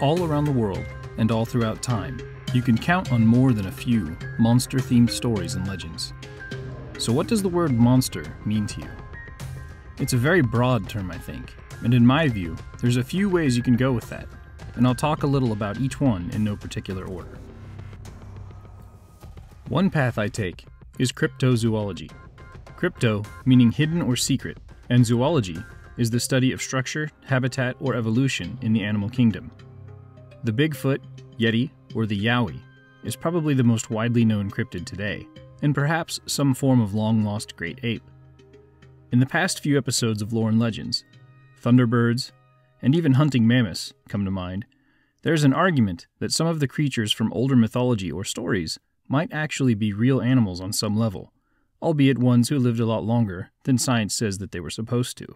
All around the world, and all throughout time, you can count on more than a few monster themed stories and legends. So, what does the word monster mean to you? It's a very broad term, I think, and in my view, there's a few ways you can go with that, and I'll talk a little about each one in no particular order. One path I take is cryptozoology. Crypto meaning hidden or secret, and zoology is the study of structure, habitat, or evolution in the animal kingdom. The Bigfoot, Yeti, or the Yowie is probably the most widely known cryptid today, and perhaps some form of long lost great ape. In the past few episodes of Lore and Legends, Thunderbirds, and even hunting mammoths come to mind, there's an argument that some of the creatures from older mythology or stories might actually be real animals on some level, albeit ones who lived a lot longer than science says that they were supposed to.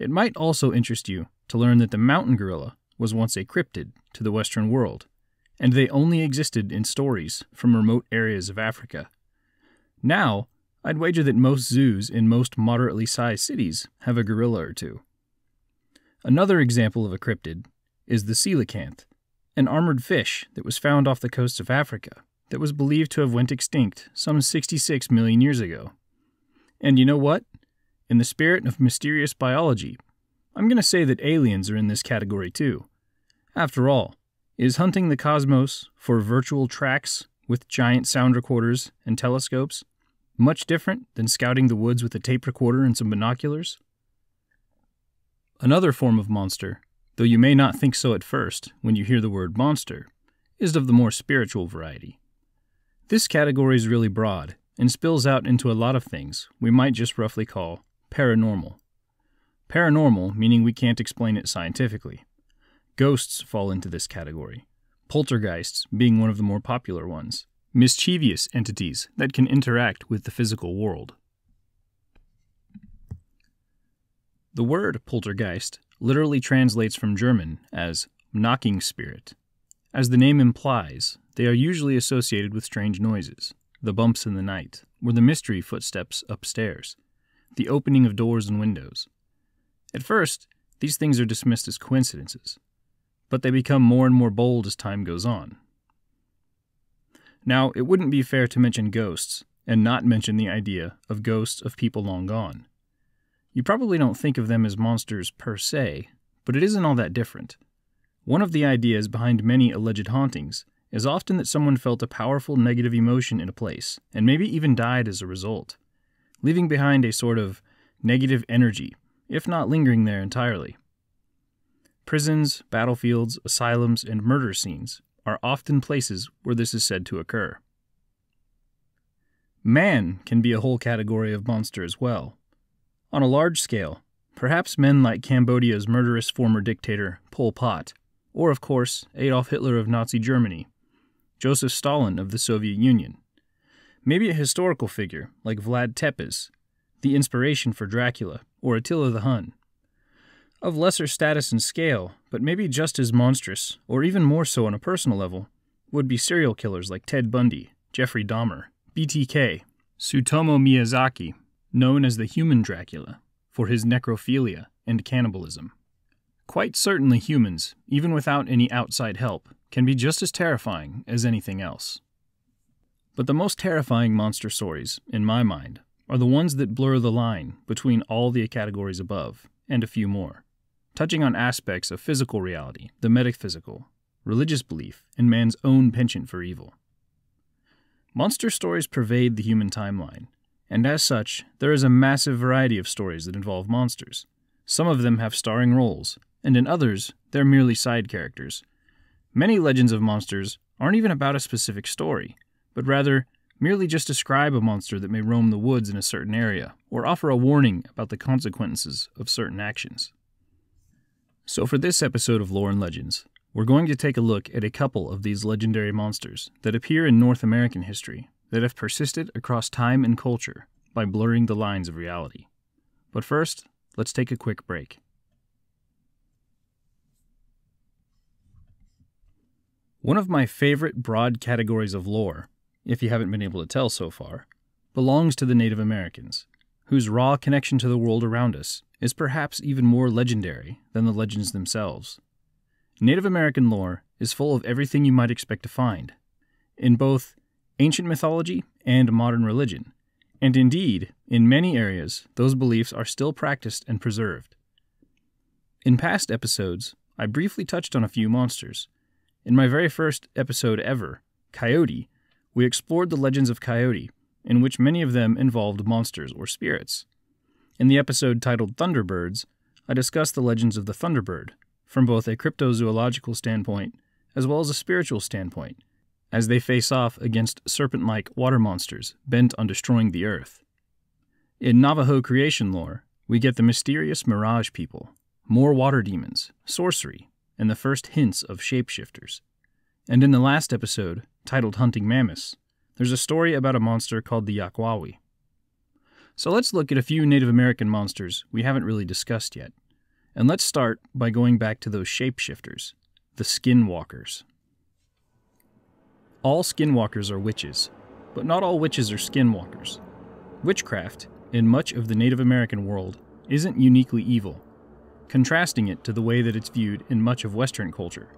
It might also interest you to learn that the mountain gorilla was once a cryptid to the Western world, and they only existed in stories from remote areas of Africa. Now, I'd wager that most zoos in most moderately sized cities have a gorilla or two. Another example of a cryptid is the coelacanth, an armored fish that was found off the coast of Africa that was believed to have went extinct some 66 million years ago. And you know what? In the spirit of mysterious biology, I'm going to say that aliens are in this category too. After all, is hunting the cosmos for virtual tracks with giant sound recorders and telescopes much different than scouting the woods with a tape recorder and some binoculars? Another form of monster, though you may not think so at first when you hear the word monster, is of the more spiritual variety. This category is really broad and spills out into a lot of things we might just roughly call paranormal. Paranormal meaning we can't explain it scientifically. Ghosts fall into this category, poltergeists being one of the more popular ones, mischievous entities that can interact with the physical world. The word poltergeist literally translates from German as knocking spirit. As the name implies, they are usually associated with strange noises, the bumps in the night, or the mystery footsteps upstairs, the opening of doors and windows, at first, these things are dismissed as coincidences, but they become more and more bold as time goes on. Now, it wouldn't be fair to mention ghosts and not mention the idea of ghosts of people long gone. You probably don't think of them as monsters per se, but it isn't all that different. One of the ideas behind many alleged hauntings is often that someone felt a powerful negative emotion in a place, and maybe even died as a result, leaving behind a sort of negative energy if not lingering there entirely. Prisons, battlefields, asylums, and murder scenes are often places where this is said to occur. Man can be a whole category of monster as well. On a large scale, perhaps men like Cambodia's murderous former dictator Pol Pot, or of course Adolf Hitler of Nazi Germany, Joseph Stalin of the Soviet Union. Maybe a historical figure like Vlad Tepes, the inspiration for Dracula or Attila the Hun. Of lesser status and scale, but maybe just as monstrous, or even more so on a personal level, would be serial killers like Ted Bundy, Jeffrey Dahmer, BTK, Tsutomu Miyazaki, known as the human Dracula, for his necrophilia and cannibalism. Quite certainly, humans, even without any outside help, can be just as terrifying as anything else. But the most terrifying monster stories, in my mind, are the ones that blur the line between all the categories above, and a few more, touching on aspects of physical reality, the metaphysical, religious belief, and man's own penchant for evil. Monster stories pervade the human timeline, and as such, there is a massive variety of stories that involve monsters. Some of them have starring roles, and in others, they're merely side characters. Many legends of monsters aren't even about a specific story, but rather merely just describe a monster that may roam the woods in a certain area, or offer a warning about the consequences of certain actions. So, for this episode of Lore and Legends, we're going to take a look at a couple of these legendary monsters that appear in North American history that have persisted across time and culture by blurring the lines of reality. But first, let's take a quick break. One of my favorite broad categories of lore if you haven't been able to tell so far, belongs to the Native Americans, whose raw connection to the world around us is perhaps even more legendary than the legends themselves. Native American lore is full of everything you might expect to find, in both ancient mythology and modern religion, and indeed, in many areas, those beliefs are still practiced and preserved. In past episodes, I briefly touched on a few monsters. In my very first episode ever, Coyote, we explored the legends of Coyote, in which many of them involved monsters or spirits. In the episode titled Thunderbirds, I discussed the legends of the Thunderbird, from both a cryptozoological standpoint as well as a spiritual standpoint, as they face off against serpent like water monsters bent on destroying the earth. In Navajo creation lore, we get the mysterious Mirage people, more water demons, sorcery, and the first hints of shapeshifters. And in the last episode, titled Hunting Mammoths, there's a story about a monster called the Yakwawi. So let's look at a few Native American monsters we haven't really discussed yet. And let's start by going back to those shapeshifters, the skinwalkers. All skinwalkers are witches, but not all witches are skinwalkers. Witchcraft, in much of the Native American world, isn't uniquely evil, contrasting it to the way that it's viewed in much of Western culture.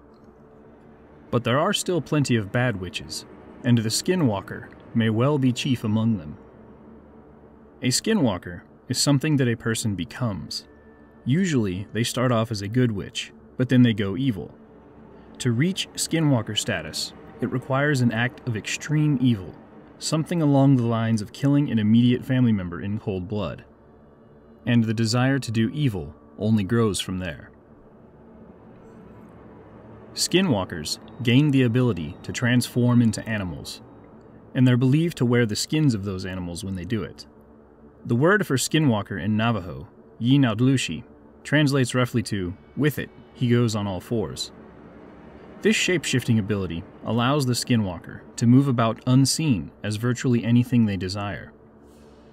But there are still plenty of bad witches, and the skinwalker may well be chief among them. A skinwalker is something that a person becomes. Usually, they start off as a good witch, but then they go evil. To reach skinwalker status, it requires an act of extreme evil, something along the lines of killing an immediate family member in cold blood. And the desire to do evil only grows from there. Skinwalkers gain the ability to transform into animals, and they're believed to wear the skins of those animals when they do it. The word for skinwalker in Navajo, yee naaldlooshii, translates roughly to, with it, he goes on all fours. This shape-shifting ability allows the skinwalker to move about unseen as virtually anything they desire.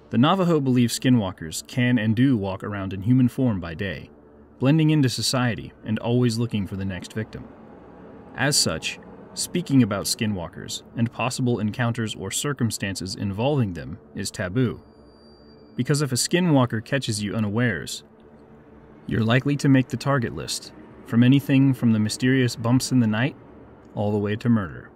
The Navajo believe skinwalkers can and do walk around in human form by day, blending into society and always looking for the next victim. As such, speaking about skinwalkers and possible encounters or circumstances involving them is taboo. Because if a skinwalker catches you unawares, you're likely to make the target list from anything from the mysterious bumps in the night all the way to murder.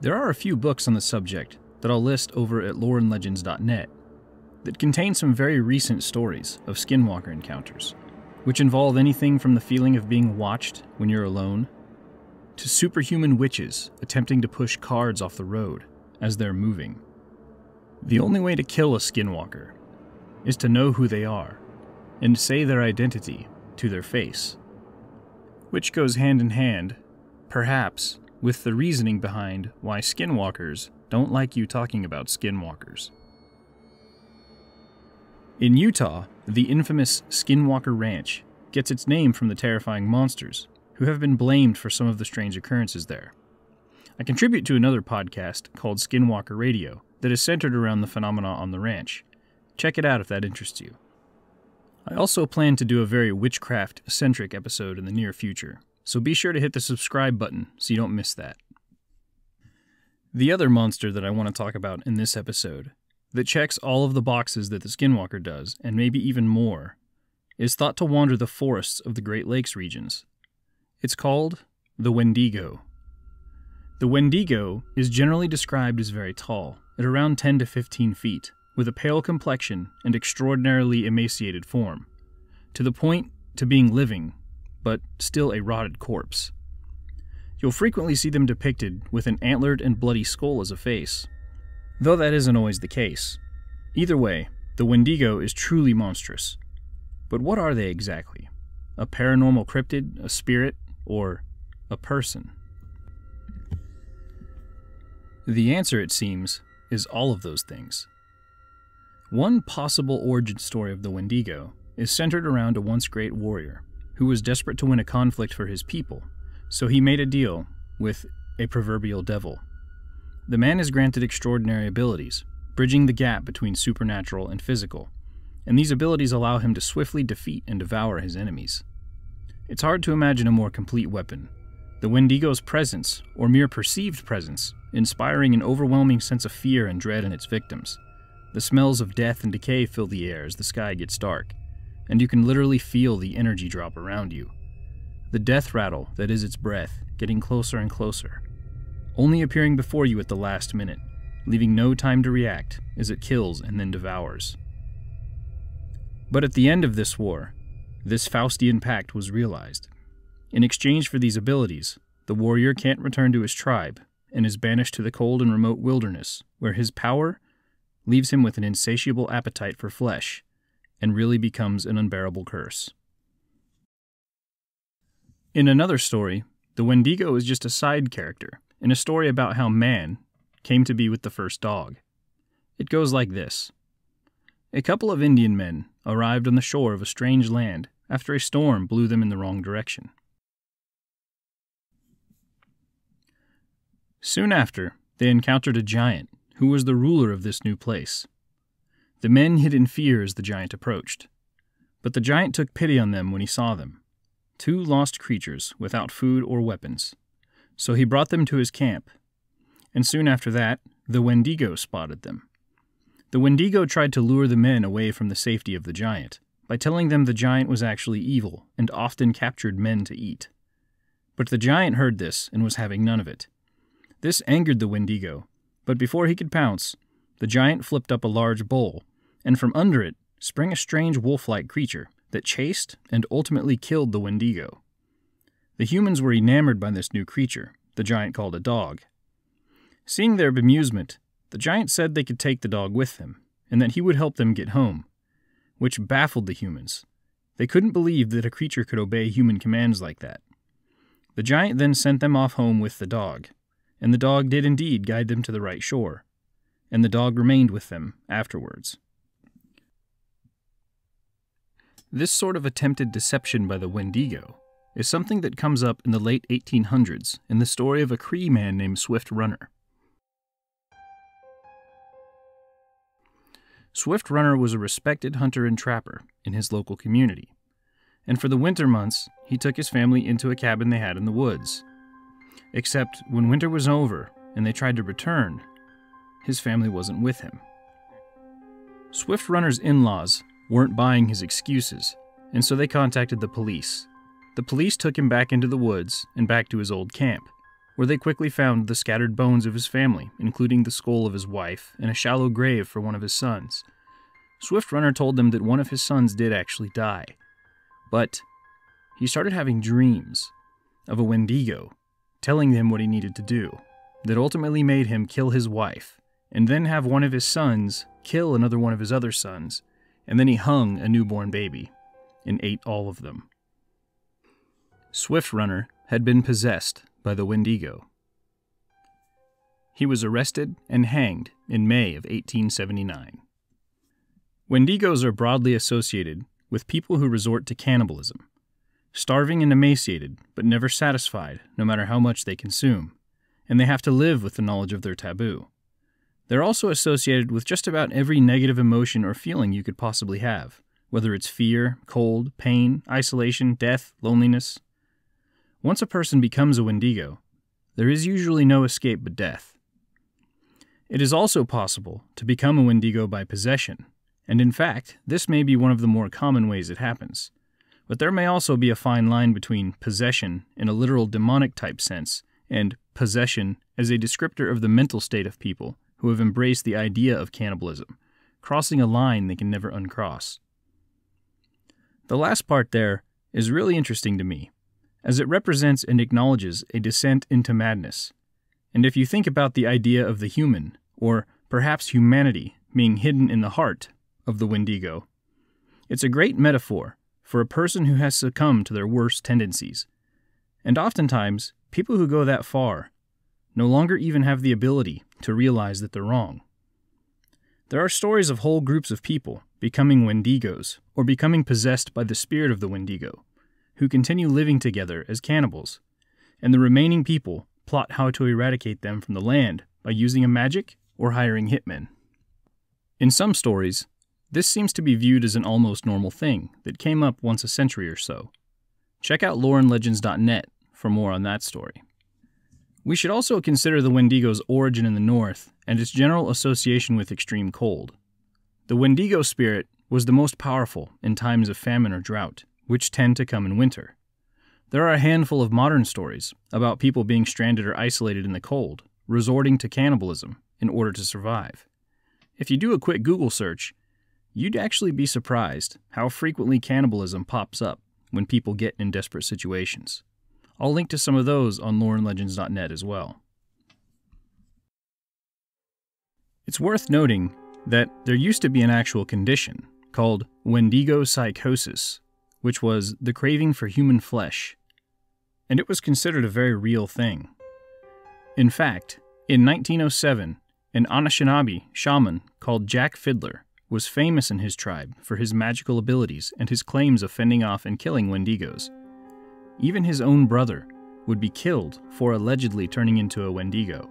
There are a few books on the subject that I'll list over at loreandlegends.net that contain some very recent stories of skinwalker encounters, which involve anything from the feeling of being watched when you're alone to superhuman witches attempting to push cards off the road as they're moving. The only way to kill a skinwalker is to know who they are and say their identity to their face, which goes hand in hand, perhaps, with the reasoning behind why skinwalkers don't like you talking about skinwalkers. In Utah, the infamous Skinwalker Ranch gets its name from the terrifying monsters who have been blamed for some of the strange occurrences there. I contribute to another podcast called Skinwalker Radio that is centered around the phenomena on the ranch. Check it out if that interests you. I also plan to do a very witchcraft centric episode in the near future, so be sure to hit the subscribe button so you don't miss that. The other monster that I want to talk about in this episode, that checks all of the boxes that the Skinwalker does, and maybe even more, is thought to wander the forests of the Great Lakes regions. It's called the Wendigo. The Wendigo is generally described as very tall, at around 10 to 15 feet, with a pale complexion and extraordinarily emaciated form, to the point to being living, but still a rotted corpse. You'll frequently see them depicted with an antlered and bloody skull as a face, though that isn't always the case. Either way, the Wendigo is truly monstrous. But what are they exactly? A paranormal cryptid, a spirit, or a person? The answer, it seems, is all of those things. One possible origin story of the Wendigo is centered around a once great warrior who was desperate to win a conflict for his people, so he made a deal with a proverbial devil. The man is granted extraordinary abilities, bridging the gap between supernatural and physical, and these abilities allow him to swiftly defeat and devour his enemies. It's hard to imagine a more complete weapon. The Wendigo's presence, or mere perceived presence, inspiring an overwhelming sense of fear and dread in its victims. The smells of death and decay fill the air as the sky gets dark, and you can literally feel the energy drop around you. the death rattle that is its breath, getting closer and closer, only appearing before you at the last minute, leaving no time to react as it kills and then devours. But at the end of this war, this Faustian pact was realized. In exchange for these abilities, the warrior can't return to his tribe and is banished to the cold and remote wilderness, where his power leaves him with an insatiable appetite for flesh and really becomes an unbearable curse. In another story, the Wendigo is just a side character in a story about how man came to be with the first dog. It goes like this A couple of Indian men arrived on the shore of a strange land after a storm blew them in the wrong direction. Soon after, they encountered a giant who was the ruler of this new place. The men hid in fear as the giant approached. But the giant took pity on them when he saw them two lost creatures without food or weapons. So he brought them to his camp. And soon after that, the Wendigo spotted them. The Wendigo tried to lure the men away from the safety of the giant by telling them the giant was actually evil and often captured men to eat. But the giant heard this and was having none of it. This angered the Wendigo, but before he could pounce, the giant flipped up a large bowl, and from under it sprang a strange wolf like creature that chased and ultimately killed the Wendigo. The humans were enamored by this new creature, the giant called a dog. Seeing their bemusement, the giant said they could take the dog with them, and that he would help them get home, which baffled the humans. They couldn't believe that a creature could obey human commands like that. The giant then sent them off home with the dog, and the dog did indeed guide them to the right shore, and the dog remained with them afterwards. This sort of attempted deception by the Wendigo is something that comes up in the late 1800s in the story of a Cree man named Swift Runner. Swift Runner was a respected hunter and trapper in his local community, and for the winter months, he took his family into a cabin they had in the woods. Except when winter was over and they tried to return, his family wasn't with him. Swift Runner's in laws weren't buying his excuses, and so they contacted the police. The police took him back into the woods and back to his old camp, where they quickly found the scattered bones of his family, including the skull of his wife and a shallow grave for one of his sons. Swift Runner told them that one of his sons did actually die, but he started having dreams of a Wendigo telling him what he needed to do, that ultimately made him kill his wife, and then have one of his sons kill another one of his other sons, and then he hung a newborn baby and ate all of them. Swift Runner had been possessed by the Wendigo. He was arrested and hanged in May of 1879. Wendigos are broadly associated with people who resort to cannibalism, starving and emaciated, but never satisfied, no matter how much they consume, and they have to live with the knowledge of their taboo. They're also associated with just about every negative emotion or feeling you could possibly have, whether it's fear, cold, pain, isolation, death, loneliness. Once a person becomes a Wendigo, there is usually no escape but death. It is also possible to become a Wendigo by possession, and in fact, this may be one of the more common ways it happens. But there may also be a fine line between possession in a literal demonic type sense and possession as a descriptor of the mental state of people who have embraced the idea of cannibalism, crossing a line they can never uncross. The last part there is really interesting to me, as it represents and acknowledges a descent into madness. And if you think about the idea of the human, or perhaps humanity, being hidden in the heart of the Wendigo, it's a great metaphor for a person who has succumbed to their worst tendencies. And oftentimes, people who go that far no longer even have the ability to realize that they're wrong. There are stories of whole groups of people becoming Wendigos or becoming possessed by the spirit of the Wendigo, who continue living together as cannibals, and the remaining people plot how to eradicate them from the land by using a magic or hiring hitmen. In some stories, this seems to be viewed as an almost normal thing that came up once a century or so. Check out loreandlegends.net for more on that story. We should also consider the Wendigo's origin in the north and its general association with extreme cold. The Wendigo spirit was the most powerful in times of famine or drought, which tend to come in winter. There are a handful of modern stories about people being stranded or isolated in the cold, resorting to cannibalism in order to survive. If you do a quick Google search, you'd actually be surprised how frequently cannibalism pops up when people get in desperate situations. I'll link to some of those on loreandlegends.net as well. It's worth noting that there used to be an actual condition called Wendigo psychosis, which was the craving for human flesh and it was considered a very real thing. In fact, in 1907, an Anishinaabe shaman called Jack Fiddler was famous in his tribe for his magical abilities and his claims of fending off and killing Wendigos. Even his own brother would be killed for allegedly turning into a Wendigo.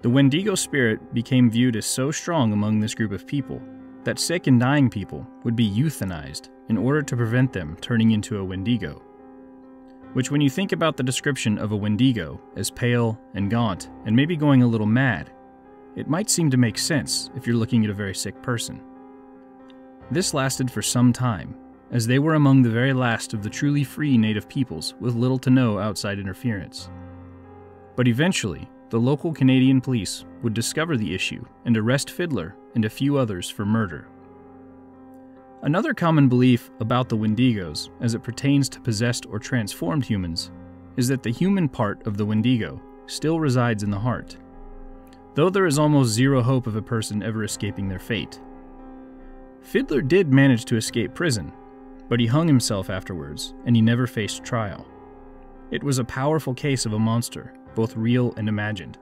The Wendigo spirit became viewed as so strong among this group of people that sick and dying people would be euthanized in order to prevent them turning into a Wendigo which, when you think about the description of a Wendigo as pale and gaunt and maybe going a little mad, it might seem to make sense if you're looking at a very sick person. This lasted for some time, as they were among the very last of the truly free native peoples with little to no outside interference. But eventually, the local Canadian police would discover the issue and arrest Fiddler and a few others for murder. Another common belief about the Wendigos, as it pertains to possessed or transformed humans, is that the human part of the Wendigo still resides in the heart, though there is almost zero hope of a person ever escaping their fate. Fiddler did manage to escape prison, but he hung himself afterwards, and he never faced trial. It was a powerful case of a monster, both real and imagined,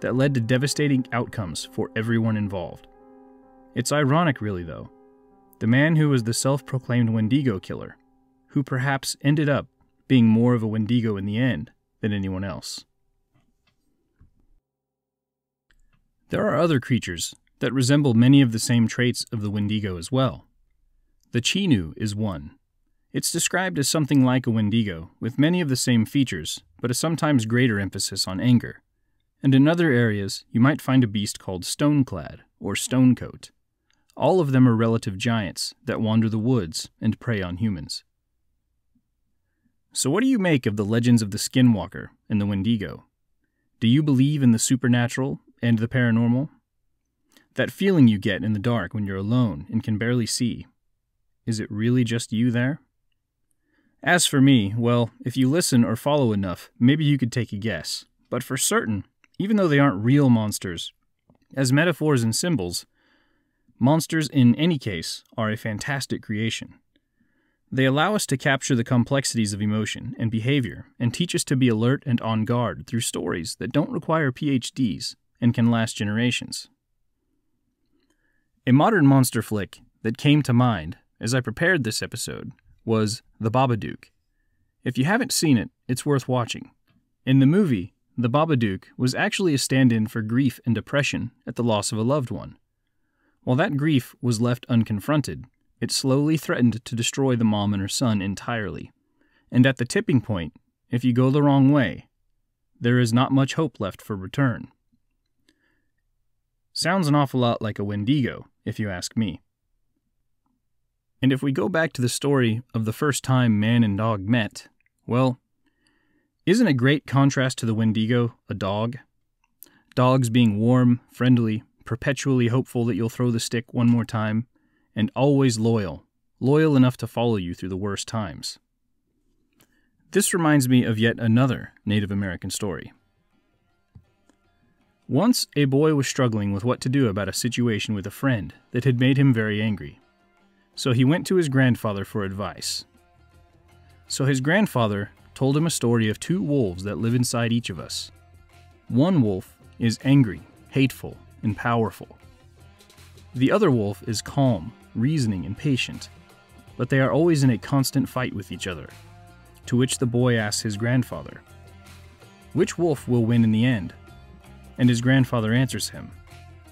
that led to devastating outcomes for everyone involved. It's ironic, really, though, the man who was the self proclaimed Wendigo killer, who perhaps ended up being more of a Wendigo in the end than anyone else. There are other creatures that resemble many of the same traits of the Wendigo as well. The Chenoo is one. It's described as something like a Wendigo, with many of the same features, but a sometimes greater emphasis on anger. And in other areas, you might find a beast called Stoneclad, or Stonecoat. All of them are relative giants that wander the woods and prey on humans. So, what do you make of the legends of the Skinwalker and the Wendigo? Do you believe in the supernatural and the paranormal? That feeling you get in the dark when you're alone and can barely see. Is it really just you there? As for me, well, if you listen or follow enough, maybe you could take a guess. But for certain, even though they aren't real monsters, as metaphors and symbols, Monsters, in any case, are a fantastic creation. They allow us to capture the complexities of emotion and behavior and teach us to be alert and on guard through stories that don't require PhDs and can last generations. A modern monster flick that came to mind as I prepared this episode was The Babadook. If you haven't seen it, it's worth watching. In the movie, The Babadook was actually a stand in for grief and depression at the loss of a loved one. While that grief was left unconfronted, it slowly threatened to destroy the mom and her son entirely. And at the tipping point, if you go the wrong way, there is not much hope left for return. Sounds an awful lot like a Wendigo, if you ask me. And if we go back to the story of the first time man and dog met, well, isn't a great contrast to the Wendigo a dog? Dogs being warm, friendly, perpetually hopeful that you'll throw the stick one more time, and always loyal, loyal enough to follow you through the worst times. This reminds me of yet another Native American story. Once, a boy was struggling with what to do about a situation with a friend that had made him very angry. So he went to his grandfather for advice. So his grandfather told him a story of two wolves that live inside each of us. One wolf is angry, hateful, and powerful. The other wolf is calm, reasoning, and patient, but they are always in a constant fight with each other. To which the boy asks his grandfather, Which wolf will win in the end? And his grandfather answers him,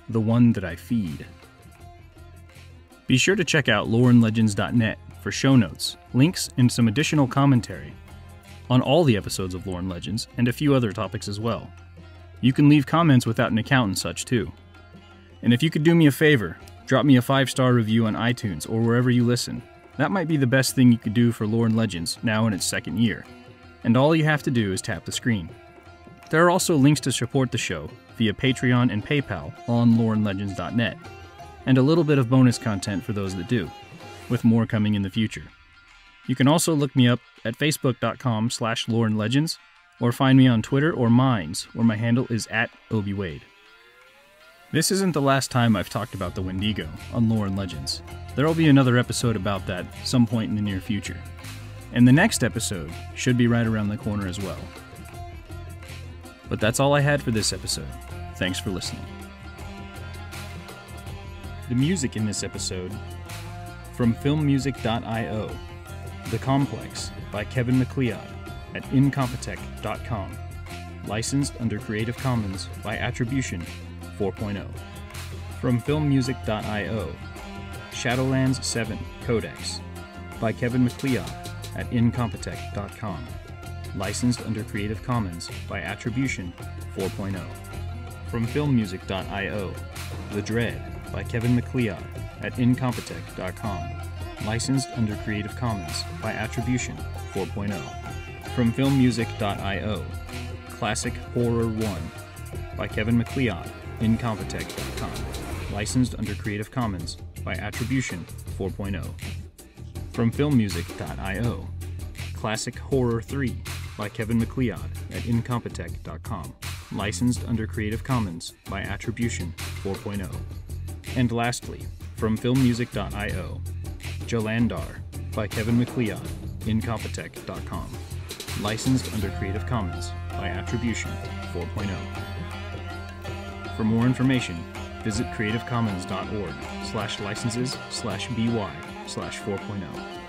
The one that I feed. Be sure to check out loreandlegends.net for show notes, links, and some additional commentary on all the episodes of Lore and Legends and a few other topics as well. You can leave comments without an account and such too. And if you could do me a favor, drop me a five star review on iTunes or wherever you listen. That might be the best thing you could do for Lore and Legends now in its second year, and all you have to do is tap the screen. There are also links to support the show via Patreon and PayPal on loreandlegends.net, and a little bit of bonus content for those that do, with more coming in the future. You can also look me up at facebook.com slash loreandlegends, or find me on Twitter or Minds, where my handle is at Obi Wade. This isn't the last time I've talked about the Wendigo on Lore and Legends. There'll be another episode about that some point in the near future. And the next episode should be right around the corner as well. But that's all I had for this episode. Thanks for listening. The music in this episode from filmmusic.io The Complex by Kevin MacLeod at incompetech.com. Licensed under Creative Commons by Attribution 4.0. From filmmusic.io Shadowlands 7 Codex by Kevin MacLeod at incompetech.com. Licensed under Creative Commons by Attribution 4.0. From filmmusic.io The Dread by Kevin MacLeod at incompetech.com. Licensed under Creative Commons by Attribution 4.0. From filmmusic.io Classic Horror 1 by Kevin MacLeod incompetech.com. Licensed under Creative Commons by Attribution 4.0. From filmmusic.io. Classic Horror 3 by Kevin MacLeod at incompetech.com. Licensed under Creative Commons by Attribution 4.0. And lastly, from filmmusic.io. Jalandhar by Kevin MacLeod, incompetech.com. Licensed under Creative Commons by Attribution 4.0. For more information, visit creativecommons.org slash licenses slash by slash 4.0.